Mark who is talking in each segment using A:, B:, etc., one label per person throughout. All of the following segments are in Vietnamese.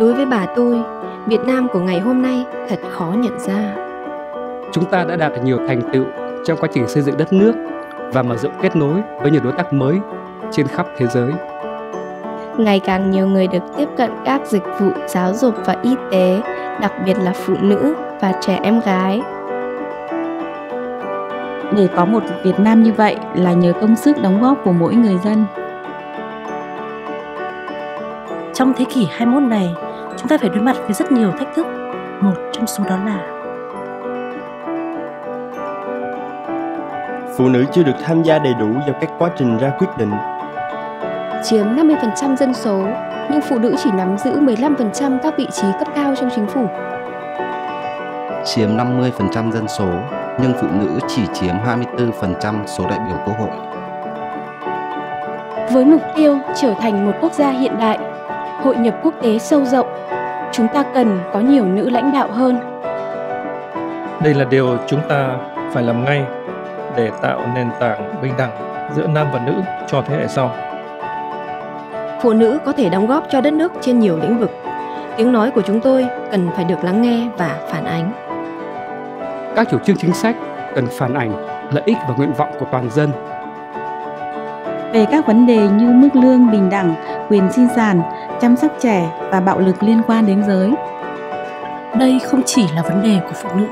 A: Đối với bà tôi, Việt Nam của ngày hôm nay thật khó nhận ra.
B: Chúng ta đã đạt được nhiều thành tựu trong quá trình xây dựng đất nước và mở rộng kết nối với nhiều đối tác mới trên khắp thế giới.
A: Ngày càng nhiều người được tiếp cận các dịch vụ giáo dục và y tế, đặc biệt là phụ nữ và trẻ em gái.
C: Để có một Việt Nam như vậy là nhờ công sức đóng góp của mỗi người dân.
D: Trong thế kỷ 21 này, chúng ta phải đối mặt với rất nhiều thách thức. Một trong số đó là
E: phụ nữ chưa được tham gia đầy đủ vào các quá trình ra quyết định.
A: Chiếm 50% dân số, nhưng phụ nữ chỉ nắm giữ 15% các vị trí cấp cao trong chính phủ.
F: Chiếm 50% dân số, nhưng phụ nữ chỉ chiếm 24% số đại biểu quốc hội.
G: Với mục tiêu trở thành một quốc gia hiện đại, hội nhập quốc tế sâu rộng, chúng ta cần có nhiều nữ lãnh đạo hơn.
H: Đây là điều chúng ta phải làm ngay để tạo nền tảng bình đẳng giữa nam và nữ cho thế hệ sau.
A: Phụ nữ có thể đóng góp cho đất nước trên nhiều lĩnh vực. Tiếng nói của chúng tôi cần phải được lắng nghe và phản ánh.
B: Các chủ trương chính sách cần phản ảnh lợi ích và nguyện vọng của toàn dân.
C: Về các vấn đề như mức lương bình đẳng, quyền sinh sản, chăm sóc trẻ và bạo lực liên quan đến giới.
D: Đây không chỉ là vấn đề của phụ nữ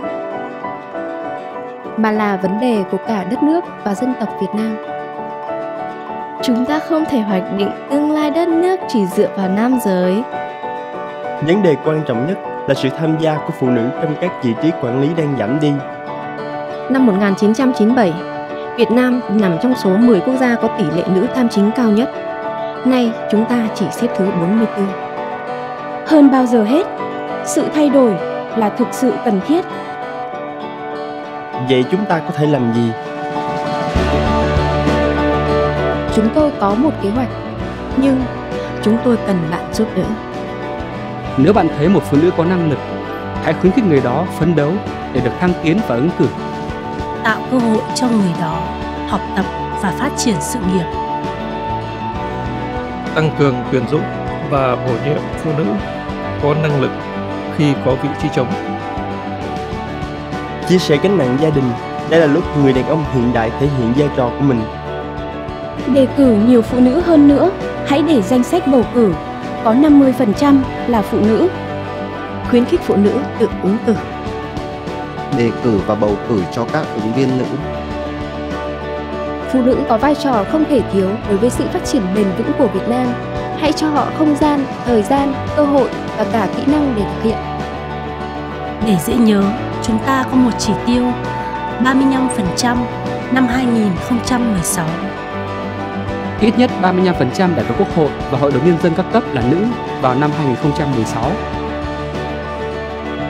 A: mà là vấn đề của cả đất nước và dân tộc Việt Nam. Chúng ta không thể hoạch định tương lai đất nước chỉ dựa vào nam giới.
E: Vấn đề quan trọng nhất là sự tham gia của phụ nữ trong các vị trí quản lý đang giảm đi.
A: Năm 1997, Việt Nam nằm trong số 10 quốc gia có tỷ lệ nữ tham chính cao nhất. Nay chúng ta chỉ xếp thứ 44.
G: Hơn bao giờ hết, sự thay đổi là thực sự cần thiết
E: Vậy chúng ta có thể làm gì?
A: Chúng tôi có một kế hoạch, nhưng chúng tôi cần bạn giúp đỡ.
B: Nếu bạn thấy một phụ nữ có năng lực, hãy khuyến khích người đó phấn đấu để được thăng tiến và ứng cử.
D: Tạo cơ hội cho người đó học tập và phát triển sự nghiệp.
H: Tăng cường tuyển dụng và bổ nhiệm phụ nữ có năng lực khi có vị trí trống
E: chia sẻ gánh nặng gia đình đây là lúc người đàn ông hiện đại thể hiện vai trò của mình.
G: Đề cử nhiều phụ nữ hơn nữa hãy để danh sách bầu cử có 50% là phụ nữ.
A: Khuyến khích phụ nữ tự ứng cử
F: đề cử và bầu cử cho các ứng viên nữ
A: phụ nữ có vai trò không thể thiếu đối với sự phát triển bền vững của Việt Nam. Hãy cho họ không gian, thời gian, cơ hội và cả kỹ năng để thực hiện.
D: Để dễ nhớ, chúng ta có một chỉ tiêu 35% năm 2016.
B: Ít nhất 35% đại biểu Quốc hội và Hội đồng Nhân dân các cấp là nữ vào năm 2016.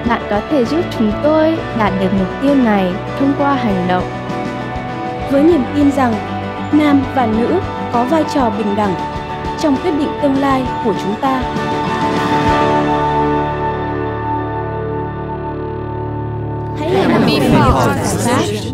A: Bạn có thể giúp chúng tôi đạt được mục tiêu này thông qua hành động.
G: Với niềm tin rằng nam và nữ có vai trò bình đẳng trong quyết định tương lai của chúng ta.
A: Hãy làm before,